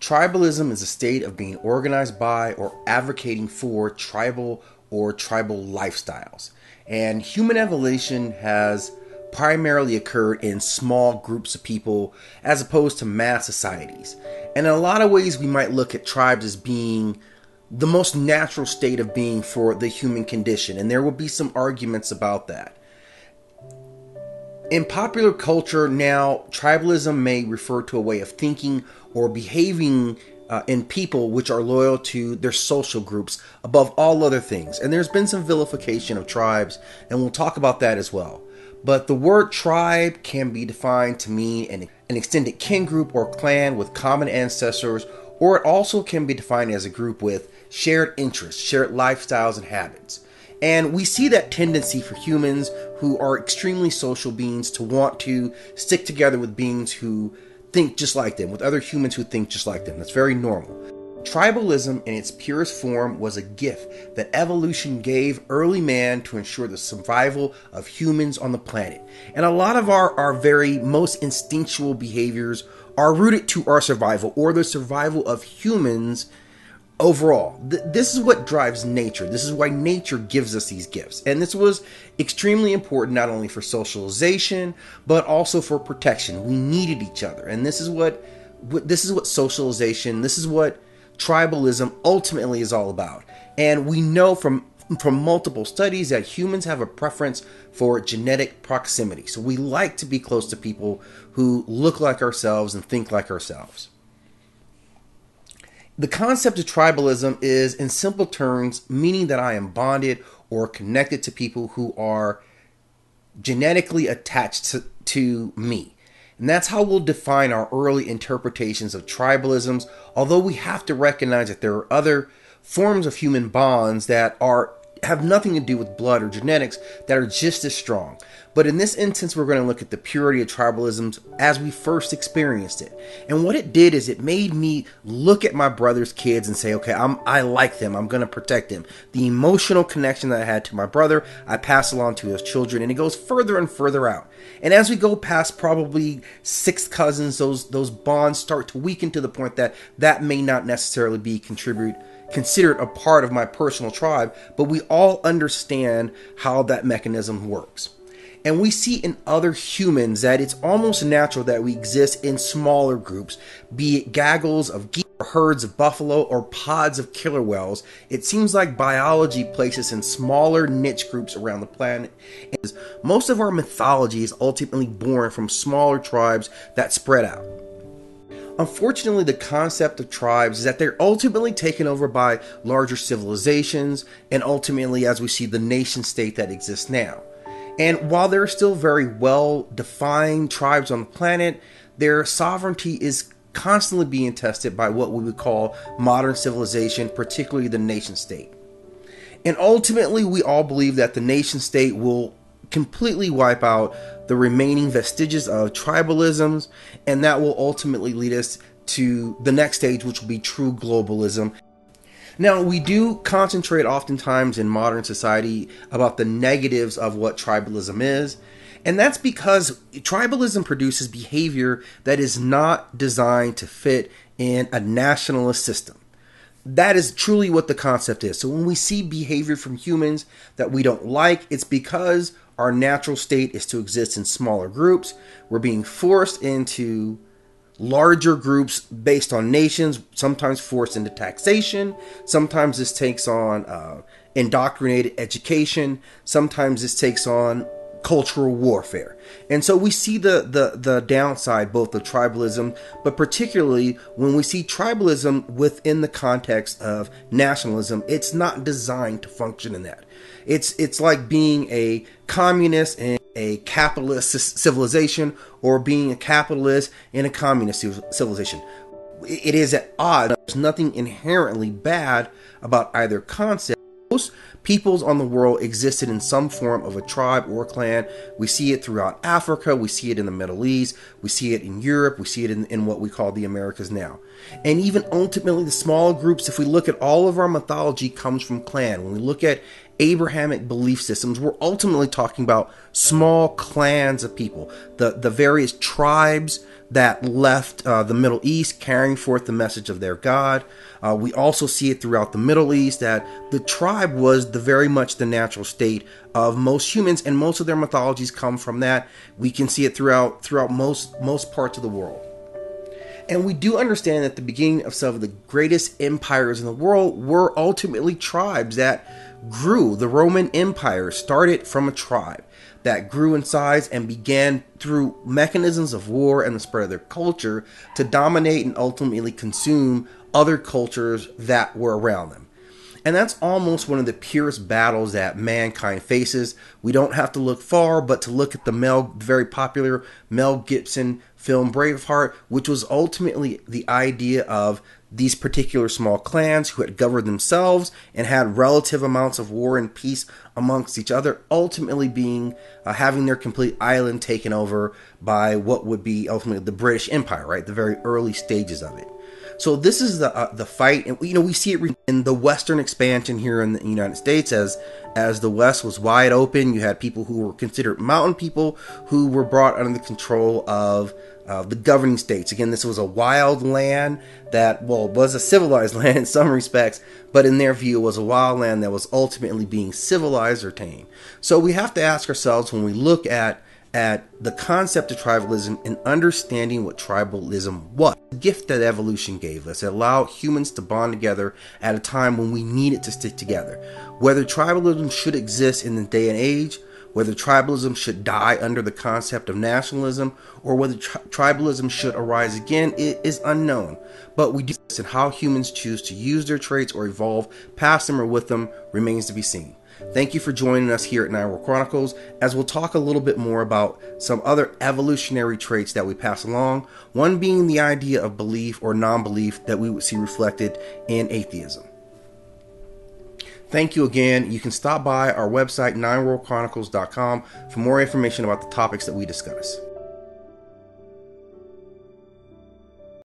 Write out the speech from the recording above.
Tribalism is a state of being organized by or advocating for tribal or tribal lifestyles. And human evolution has primarily occurred in small groups of people as opposed to mass societies. And in a lot of ways, we might look at tribes as being the most natural state of being for the human condition. And there will be some arguments about that. In popular culture now, tribalism may refer to a way of thinking or behaving uh, in people which are loyal to their social groups above all other things. And there's been some vilification of tribes, and we'll talk about that as well. But the word tribe can be defined to mean an, an extended kin group or clan with common ancestors, or it also can be defined as a group with shared interests, shared lifestyles, and habits. And we see that tendency for humans who are extremely social beings to want to stick together with beings who think just like them, with other humans who think just like them. That's very normal. Tribalism, in its purest form, was a gift that evolution gave early man to ensure the survival of humans on the planet. And a lot of our, our very most instinctual behaviors are rooted to our survival or the survival of humans overall. Th- this is what drives nature. This is why nature gives us these gifts. And this was extremely important not only for socialization, but also for protection. We needed each other. And this is what, what this is what socialization, this is what tribalism ultimately is all about. And we know from from multiple studies that humans have a preference for genetic proximity. So we like to be close to people who look like ourselves and think like ourselves. The concept of tribalism is, in simple terms, meaning that I am bonded or connected to people who are genetically attached to, to me. And that's how we'll define our early interpretations of tribalisms, although we have to recognize that there are other forms of human bonds that are have nothing to do with blood or genetics that are just as strong. But in this instance, we're going to look at the purity of tribalisms as we first experienced it. And what it did is it made me look at my brother's kids and say, okay, I'm, I like them. I'm going to protect them. The emotional connection that I had to my brother, I pass along to his children, and it goes further and further out. And as we go past probably six cousins, those those bonds start to weaken to the point that that may not necessarily be contribute considered a part of my personal tribe, but we all understand how that mechanism works. And we see in other humans that it's almost natural that we exist in smaller groups, be it gaggles of geese, or herds of buffalo, or pods of killer whales. It seems like biology places in smaller niche groups around the planet. And most of our mythology is ultimately born from smaller tribes that spread out. Unfortunately, the concept of tribes is that they're ultimately taken over by larger civilizations, and ultimately, as we see, the nation state that exists now. And while there are still very well defined tribes on the planet, their sovereignty is constantly being tested by what we would call modern civilization, particularly the nation state. And ultimately, we all believe that the nation state will completely wipe out the remaining vestiges of tribalisms, and that will ultimately lead us to the next stage, which will be true globalism. Now, we do concentrate oftentimes in modern society about the negatives of what tribalism is, and that's because tribalism produces behavior that is not designed to fit in a nationalist system. That is truly what the concept is. So when we see behavior from humans that we don't like, it's because our natural state is to exist in smaller groups. We're being forced into larger groups based on nations, sometimes forced into taxation. Sometimes this takes on uh, indoctrinated education. Sometimes this takes on cultural warfare. And so we see the, the, the downside both of tribalism, but particularly when we see tribalism within the context of nationalism, it's not designed to function in that. It's it's like being a communist in a capitalist civilization or being a capitalist in a communist civilization. It is at odds. There's nothing inherently bad about either concept. Most peoples on the world existed in some form of a tribe or clan. We see it throughout Africa, we see it in the Middle East, we see it in Europe, we see it in, in what we call the Americas now. And even ultimately, the smaller groups, if we look at all of our mythology, comes from clan. When we look at Abrahamic belief systems, we're ultimately talking about small clans of people, the, the various tribes that left uh, the Middle East carrying forth the message of their God. Uh, we also see it throughout the Middle East that the tribe was the very much the natural state of most humans, and most of their mythologies come from that. We can see it throughout throughout most most parts of the world. And we do understand that the beginning of some of the greatest empires in the world were ultimately tribes that grew. The Roman Empire started from a tribe that grew in size and began through mechanisms of war and the spread of their culture to dominate and ultimately consume other cultures that were around them. And that's almost one of the purest battles that mankind faces. We don't have to look far, but to look at the Mel, very popular Mel Gibson film Braveheart, which was ultimately the idea of these particular small clans who had governed themselves and had relative amounts of war and peace amongst each other, ultimately being uh, having their complete island taken over by what would be ultimately the British Empire, right? The very early stages of it. So this is the uh, the fight, and you know we see it in the Western expansion here in the United States as as the West was wide open. You had people who were considered mountain people who were brought under the control of uh, the governing states. Again, this was a wild land that, well, was a civilized land in some respects, but in their view, was a wild land that was ultimately being civilized or tamed. So we have to ask ourselves when we look at at the concept of tribalism and understanding what tribalism was. The gift that evolution gave us. It allowed humans to bond together at a time when we needed to stick together. Whether tribalism should exist in the day and age, whether tribalism should die under the concept of nationalism, or whether tri- tribalism should arise again, it is unknown. But we do and how humans choose to use their traits or evolve past them or with them remains to be seen. Thank you for joining us here at Nine Chronicles as we'll talk a little bit more about some other evolutionary traits that we pass along, one being the idea of belief or non belief that we would see reflected in atheism. Thank you again. You can stop by our website, nineworldchronicles.com, for more information about the topics that we discuss.